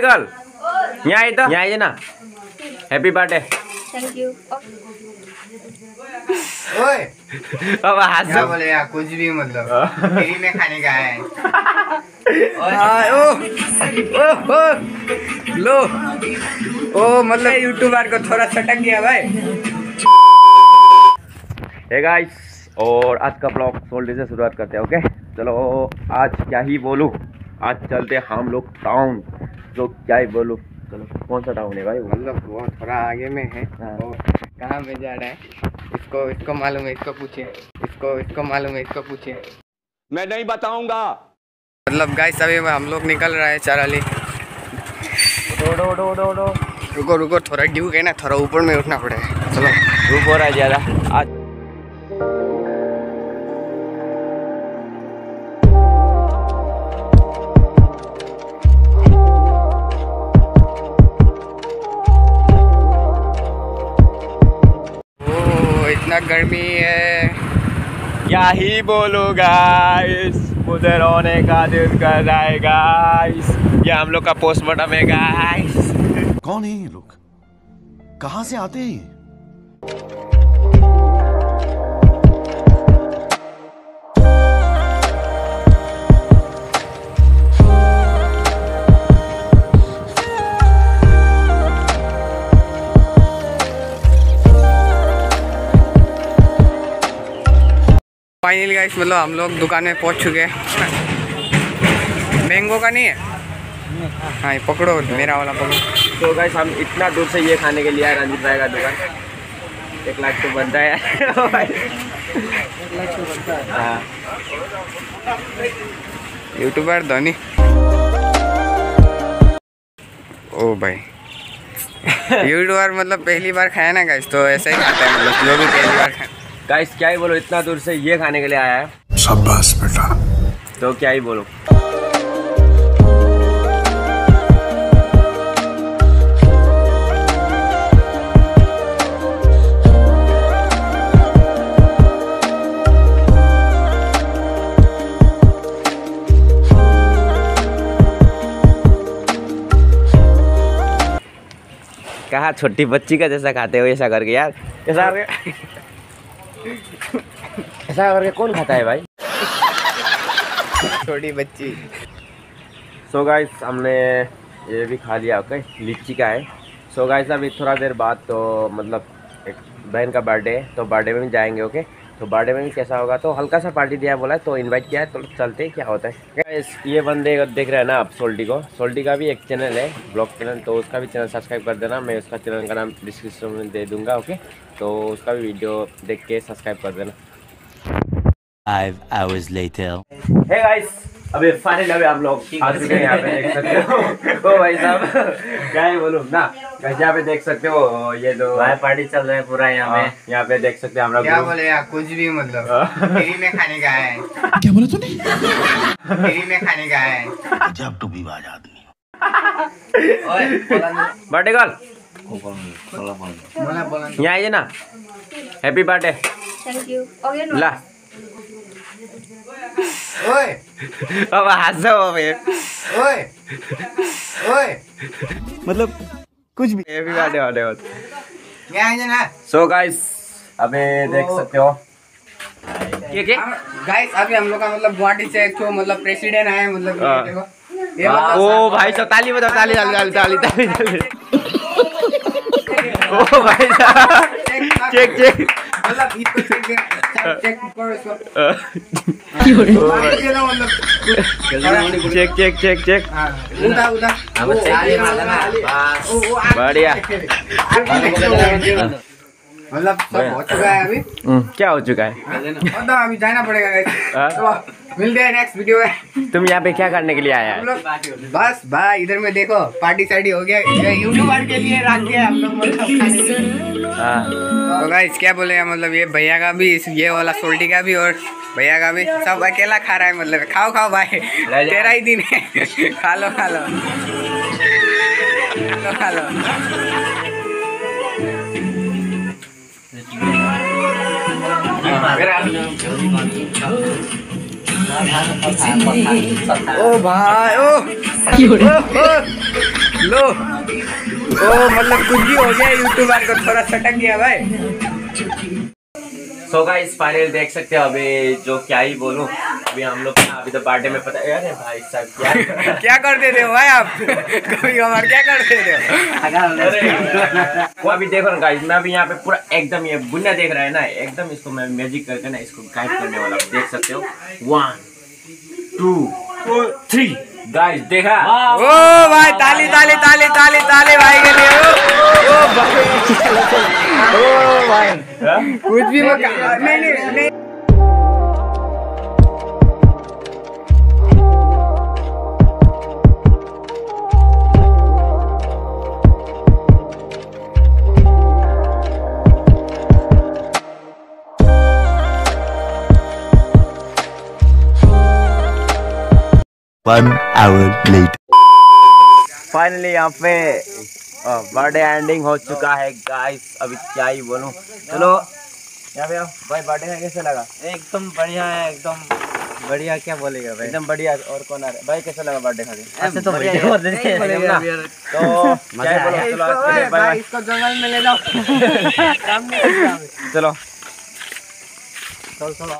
Girl यहाँ आई तो यहाँ आइए ना हैप्पी बर्थडे थैंक यू ओए अब हाथ क्या से बोले यार कुछ भी मतलब फ्री में खाने का है हाँ, ओ, ओ, ओ, लो ओ मतलब यूट्यूबर को थोड़ा सटक गया भाई हे गाइस और आज का ब्लॉग सोल्डी से शुरुआत करते हैं ओके चलो आज क्या ही बोलूँ आज चलते हम लोग टाउन तो क्या ही बोलूँ। चलो कौन सा टाउन है भाई मतलब वो थोड़ा आगे में है। हाँ। कहाँ में जा रहा है? इसको इसको मालूम है इसको पूछे। इसको इसको मालूम है इसको पूछे। मैं नहीं बताऊँगा। मतलब गाइस अभी हम लोग निकल रहे हैं चाराली। रुको रुको थोड़ा ड्यूक है ना थोड़ा ऊपर में उठना पड़ेगा। चलो। धूप हो रहा है ज़्यादा। आज गर्मी है। क्या ही बोलूँ गाइस मुझे रोने का दिल कर रहा है गाइस ये हम लोग का पोस्टमार्टम है गाइस कौन है ये लोग? कहाँ से आते हैं फाइनली गाइस मतलब हम लोग दुकान में पहुँच चुके हैं। मैंगो का नहीं है? हाँ ये पकड़ो मेरा वाला पकड़ो। तो गाइस हम इतना दूर से ये खाने के लिए आए रंजीत भाई का दुकान। एक लाख तो बनता है। हाँ। यूट्यूबर धोनी। ओ भाई। यूट्यूबर मतलब पहली बार खाया ना गाइस तो ऐसा ही खाता है मतलब जो भी पहली बार खाया गाइस क्या ही बोलो इतना दूर से ये खाने के लिए आया है। शाबाश बेटा। तो क्या ही बोलो। कहा छोटी बच्ची का जैसा खाते हो ऐसा करके यार ऐसा करके ऐसा करके कौन खाता है भाई? छोटी बच्ची। सो गाइस हमने ये भी खा लिया ओके लीची का है। सो गाइस अभी थोड़ा देर बाद तो मतलब एक बहन का बर्थडे है तो बर्थडे में भी जाएँगे ओके तो बर्थडे में भी कैसा होगा? तो हल्का सा पार्टी दिया है बोला तो इन्वाइट किया है तो चलते हैं, क्या होता है। Guys, ये बंदे देख रहे हैं ना आप सोल्टी को सोल्टी का भी एक चैनल है ब्लॉग चैनल तो उसका भी चैनल सब्सक्राइब कर देना मैं उसका चैनल का नाम डिस्क्रिप्शन में दे दूँगा ओके तो उसका भी वीडियो देख के सब्सक्राइब कर देना। Five hours later. Hey guys अबे फाइनली अभी हम लोग आ चुके हैं यहाँ पे देख सकते हो। ओ भाई साहब। क्या ही बोलूँ? ना गाइस यहाँ पे देख सकते हो ये जो भाई पार्टी चल रहा है पूरा यहाँ हाँ, पे यहाँ पे देख सकते हैं हमारा क्या बोले यार कुछ भी मतलब। हाँ। फ्री में खाने का है। क्या बोला तूने? फ्री में खाने का है। जब टू विवाद आदमी बर्थडे गर्ल बोला बोला यहाँ आइए ना। हैप्पी बर्थडे थैंक यू ला। ओए। अब हंसो अबे ओए। ओए। मतलब कुछ भी। हैप्पी बर्थडे बर्थडे यहाँ आइए ना? सो गाइस अबे देख सकते हो। ये क्या? गाइस अभी हम लोग का मतलब गुवाहाटी से एक तो मतलब प्रेसिडेंट आए मतलब ये हाँ। देखो। ओ भाई साहब ताली बजाओ ताली ताली ताली ताली ताली ओ भाई साहब चेक चेक मतलब चेक चेक करो इसको चेक चेक हाँ उधर उधर। बस। बढ़िया। मतलब सब हो चुका है अभी क्या हो चुका है अभी जाना पड़ेगा मिलते हैं नेक्स्ट वीडियो में। तुम यहाँ पे क्या करने के लिए आया है? बस भाई इधर में देखो पार्टी सार्टी हो गया। यूट्यूबर के लिए रख दिया हम लोग मतलब। हाँ। तो गाइस क्या बोले मतलब ये भैया का भी ये वाला सोल्टी का भी और भैया का भी सब अकेला खा रहा है मतलब। खाओ खाओ भाई। तेरा ही दिन है। खा लो खा लो। खा लो खा लो। ओ भाई ओ, लो। ओ मतलब कुछ भी हो गया यूट्यूबर को थोड़ा सटक गया भाई। सो गाइस फाइनल देख सकते हो अभी जो क्या ही बोलूँ। अभी हम लोग अभी तो बर्थडे में पता अरे भाई साहब क्या क्या करते थे भाई आप? कभी कभार क्या करते थे? वो अभी देखो ना गाइस मैं अभी यहाँ पे पूरा एकदम ये बुनिया देख रहा है ना एकदम इसको मैं मैजिक करके ना इसको गाइड करने वाला देख सकते हो? वन टू थ्री गाइस देखा? ओ भाई ताली ताली ताली ताली ताली भाई के लिए। ओ भाई। ओ भाई? कुछ भी मत नहीं नहीं One hour later. फाइनली यहाँ पे बर्थडे एंडिंग हो चुका है गाइस अभी क्या ही बोलूँ। चलो यहाँ पे भाई बर्थडे का कैसे लगा? एकदम बढ़िया है एकदम। बढ़िया क्या बोलेगा भाई? एकदम बढ़िया और कौन आ रहा है? भाई कैसा लगा बर्थडे खा ऐसे तो बढ़िया थे एकदम ना? तो क्या ही बोलूँ, चलो बाय इसको जंगल में ले जाओ। चलो। चल चलो।